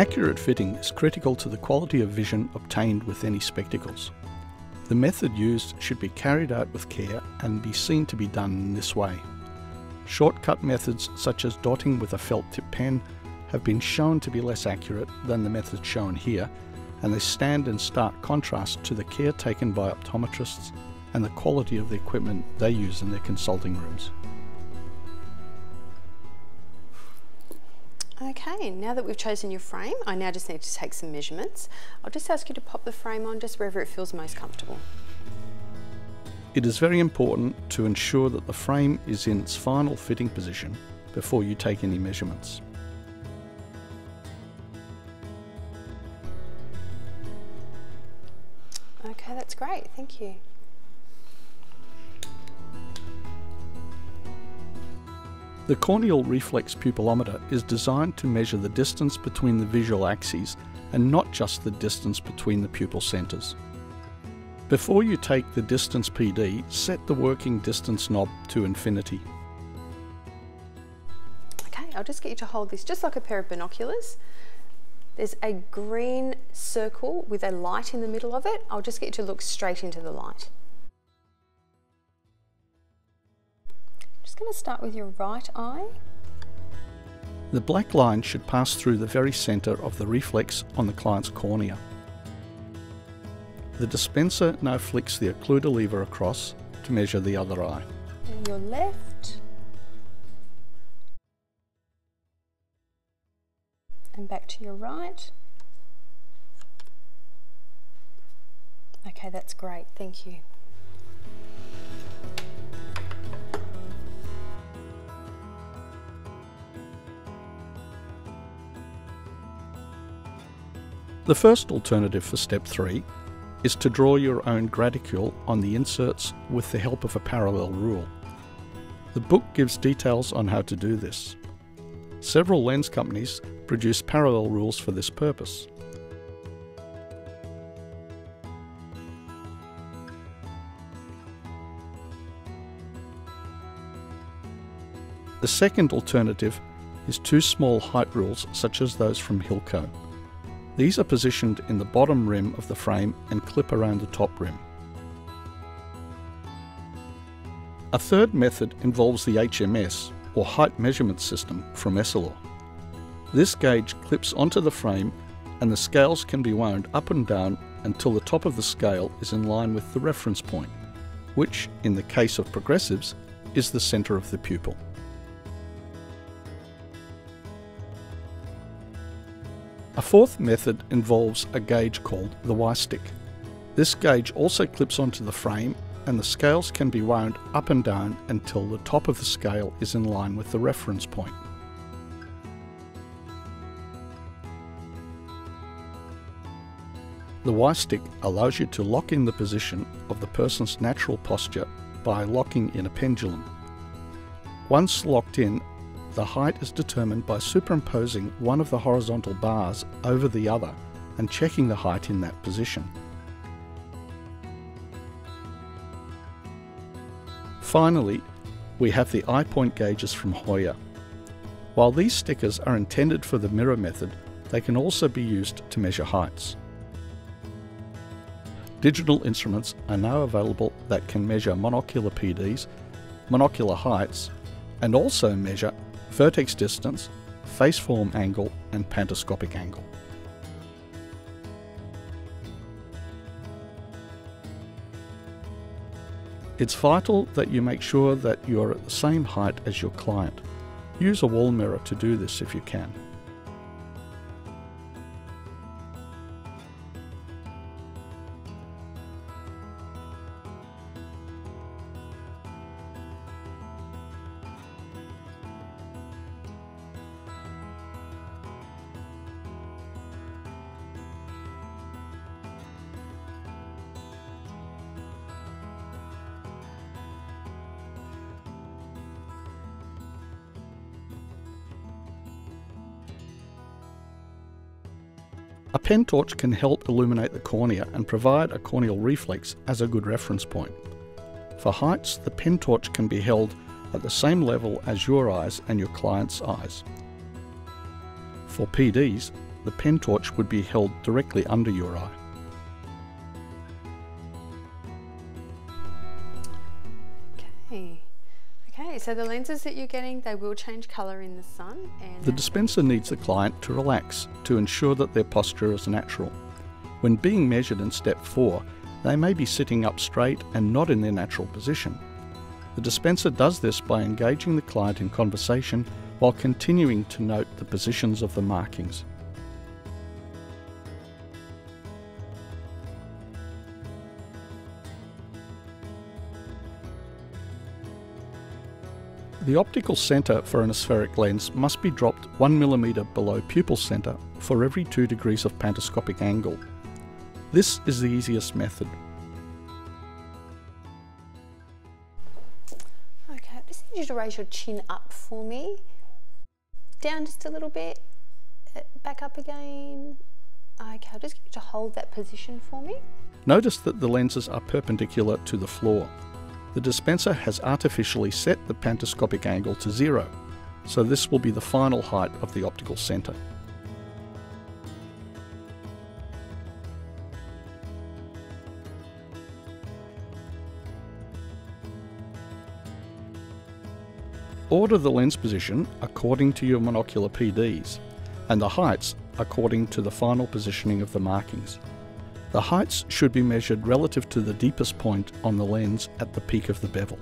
Accurate fitting is critical to the quality of vision obtained with any spectacles. The method used should be carried out with care and be seen to be done in this way. Shortcut methods such as dotting with a felt tip pen have been shown to be less accurate than the method shown here and they stand in stark contrast to the care taken by optometrists and the quality of the equipment they use in their consulting rooms. Okay, now that we've chosen your frame, I now just need to take some measurements. I'll just ask you to pop the frame on just wherever it feels most comfortable. It is very important to ensure that the frame is in its final fitting position before you take any measurements. Okay, that's great, thank you. The corneal reflex pupillometer is designed to measure the distance between the visual axes and not just the distance between the pupil centres. Before you take the distance PD, set the working distance knob to infinity. Okay, I'll just get you to hold this just like a pair of binoculars. There's a green circle with a light in the middle of it. I'll just get you to look straight into the light. Going to start with your right eye. The black line should pass through the very centre of the reflex on the client's cornea. The dispenser now flicks the occluder lever across to measure the other eye. And your left. And back to your right. Okay, that's great, thank you. The first alternative for step 3 is to draw your own graticule on the inserts with the help of a parallel rule. The book gives details on how to do this. Several lens companies produce parallel rules for this purpose. The second alternative is two small height rules such as those from Hilco. These are positioned in the bottom rim of the frame and clip around the top rim. A third method involves the HMS, or height measurement system, from Essilor. This gauge clips onto the frame and the scales can be wound up and down until the top of the scale is in line with the reference point, which, in the case of progressives, is the centre of the pupil. A fourth method involves a gauge called the Y-stick. This gauge also clips onto the frame and the scales can be wound up and down until the top of the scale is in line with the reference point. The Y-stick allows you to lock in the position of the person's natural posture by locking in a pendulum. Once locked in, the height is determined by superimposing one of the horizontal bars over the other and checking the height in that position. Finally, we have the eye point gauges from Hoya. While these stickers are intended for the mirror method, they can also be used to measure heights. Digital instruments are now available that can measure monocular PDs, monocular heights, and also measure vertex distance, face form angle and pantoscopic angle. It's vital that you make sure that you are at the same height as your client. Use a wall mirror to do this if you can. A pen torch can help illuminate the cornea and provide a corneal reflex as a good reference point. For heights, the pen torch can be held at the same level as your eyes and your client's eyes. For PDs, the pen torch would be held directly under your eye. Okay. So the lenses that you're getting, they will change colour in the sun. And The dispenser needs the client to relax to ensure that their posture is natural. When being measured in step 4, they may be sitting up straight and not in their natural position. The dispenser does this by engaging the client in conversation while continuing to note the positions of the markings. The optical centre for an aspheric lens must be dropped 1mm below pupil centre for every 2 degrees of pantoscopic angle. This is the easiest method. Okay, I just need you to raise your chin up for me. Down just a little bit. Uh, Back up again. Okay, I'll just get you to hold that position for me. Notice that the lenses are perpendicular to the floor. The dispenser has artificially set the pantoscopic angle to zero, so this will be the final height of the optical centre. Order the lens position according to your monocular PDs, and the heights according to the final positioning of the markings. The heights should be measured relative to the deepest point on the lens at the peak of the bevel.